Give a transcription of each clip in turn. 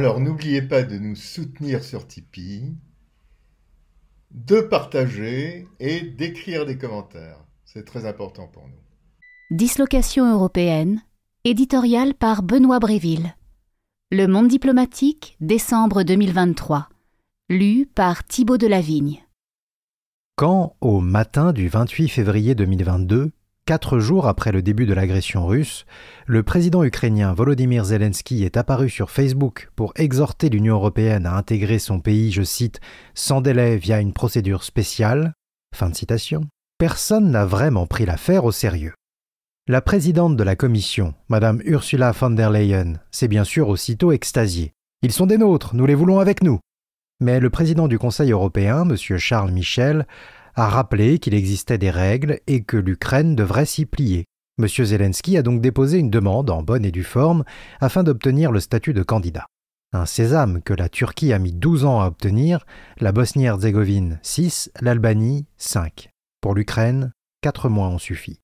Alors n'oubliez pas de nous soutenir sur Tipeee, de partager et d'écrire des commentaires. C'est très important pour nous. Dislocation européenne, éditorial par Benoît Bréville. Le Monde diplomatique, décembre 2023. Lu par Thibaut Delavigne. Quand, au matin du 28 février 2022, quatre jours après le début de l'agression russe, le président ukrainien Volodymyr Zelensky est apparu sur Facebook pour exhorter l'Union européenne à intégrer son pays, je cite, sans délai via une procédure spéciale, fin de citation, personne n'a vraiment pris l'affaire au sérieux. La présidente de la Commission, Madame Ursula von der Leyen, s'est bien sûr aussitôt extasiée. Ils sont des nôtres, nous les voulons avec nous. Mais le président du Conseil européen, M. Charles Michel, a rappelé qu'il existait des règles et que l'Ukraine devrait s'y plier. M. Zelensky a donc déposé une demande en bonne et due forme afin d'obtenir le statut de candidat. Un sésame que la Turquie a mis 12 ans à obtenir, la Bosnie-Herzégovine 6, l'Albanie 5. Pour l'Ukraine, 4 mois ont suffi.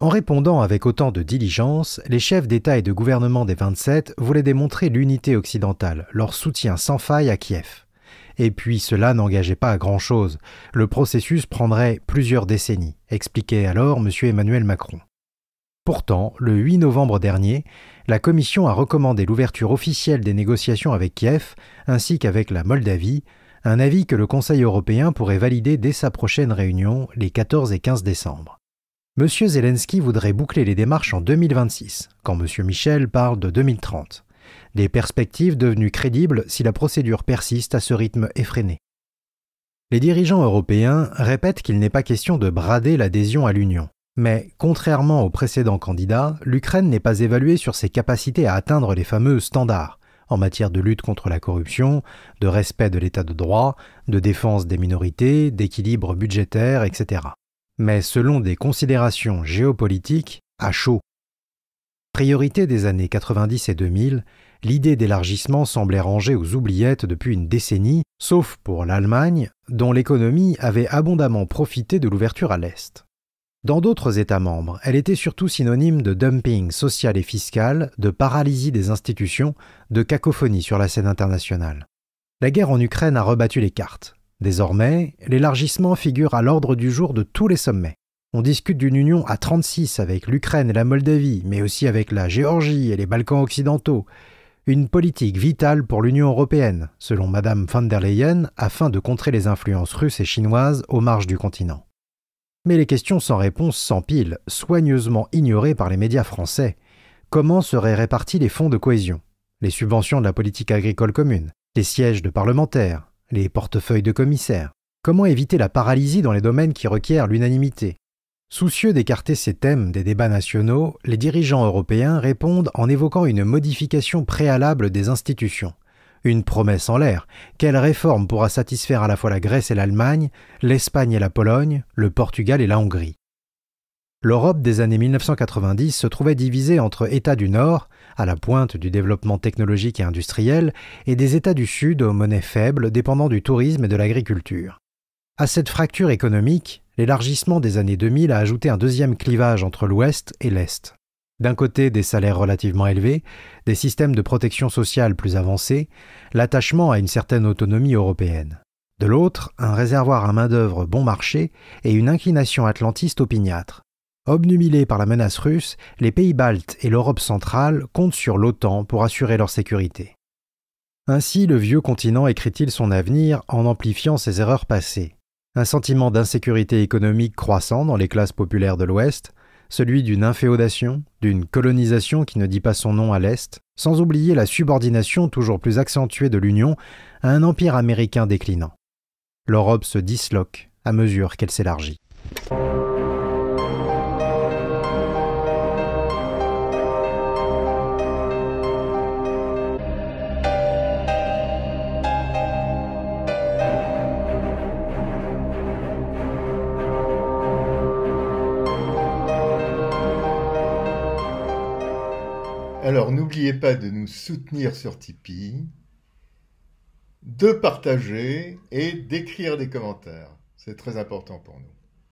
En répondant avec autant de diligence, les chefs d'État et de gouvernement des 27 voulaient démontrer l'unité occidentale, leur soutien sans faille à Kiev. Et puis cela n'engageait pas à grand-chose. Le processus prendrait plusieurs décennies, expliquait alors M. Emmanuel Macron. Pourtant, le 8 novembre dernier, la Commission a recommandé l'ouverture officielle des négociations avec Kiev ainsi qu'avec la Moldavie, un avis que le Conseil européen pourrait valider dès sa prochaine réunion les 14 et 15 décembre. M. Zelensky voudrait boucler les démarches en 2026, quand M. Michel parle de 2030 des perspectives devenues crédibles si la procédure persiste à ce rythme effréné. Les dirigeants européens répètent qu'il n'est pas question de brader l'adhésion à l'Union. Mais, contrairement aux précédents candidats, l'Ukraine n'est pas évaluée sur ses capacités à atteindre les fameux standards en matière de lutte contre la corruption, de respect de l'état de droit, de défense des minorités, d'équilibre budgétaire, etc. Mais selon des considérations géopolitiques, à chaud. Priorité des années 90 et 2000, l'idée d'élargissement semblait rangée aux oubliettes depuis une décennie, sauf pour l'Allemagne, dont l'économie avait abondamment profité de l'ouverture à l'Est. Dans d'autres États membres, elle était surtout synonyme de dumping social et fiscal, de paralysie des institutions, de cacophonie sur la scène internationale. La guerre en Ukraine a rebattu les cartes. Désormais, l'élargissement figure à l'ordre du jour de tous les sommets. On discute d'une union à 36 avec l'Ukraine et la Moldavie, mais aussi avec la Géorgie et les Balkans occidentaux, une politique vitale pour l'Union européenne, selon Madame van der Leyen, afin de contrer les influences russes et chinoises aux marges du continent. Mais les questions sans réponse s'empilent, soigneusement ignorées par les médias français. Comment seraient répartis les fonds de cohésion, les subventions de la politique agricole commune, les sièges de parlementaires, les portefeuilles de commissaires? Comment éviter la paralysie dans les domaines qui requièrent l'unanimité? Soucieux d'écarter ces thèmes des débats nationaux, les dirigeants européens répondent en évoquant une modification préalable des institutions. Une promesse en l'air. Quelle réforme pourra satisfaire à la fois la Grèce et l'Allemagne, l'Espagne et la Pologne, le Portugal et la Hongrie? L'Europe des années 1990 se trouvait divisée entre États du Nord, à la pointe du développement technologique et industriel, et des États du Sud aux monnaies faibles dépendant du tourisme et de l'agriculture. À cette fracture économique, l'élargissement des années 2000 a ajouté un deuxième clivage entre l'Ouest et l'Est. D'un côté, des salaires relativement élevés, des systèmes de protection sociale plus avancés, l'attachement à une certaine autonomie européenne. De l'autre, un réservoir à main-d'œuvre bon marché et une inclination atlantiste opiniâtre. Obnubilés par la menace russe, les pays baltes et l'Europe centrale comptent sur l'OTAN pour assurer leur sécurité. Ainsi, le vieux continent écrit-il son avenir en amplifiant ses erreurs passées un sentiment d'insécurité économique croissant dans les classes populaires de l'Ouest, celui d'une inféodation, d'une colonisation qui ne dit pas son nom à l'Est, sans oublier la subordination toujours plus accentuée de l'Union à un empire américain déclinant. L'Europe se disloque à mesure qu'elle s'élargit. Alors n'oubliez pas de nous soutenir sur Tipeee, de partager et d'écrire des commentaires. C'est très important pour nous.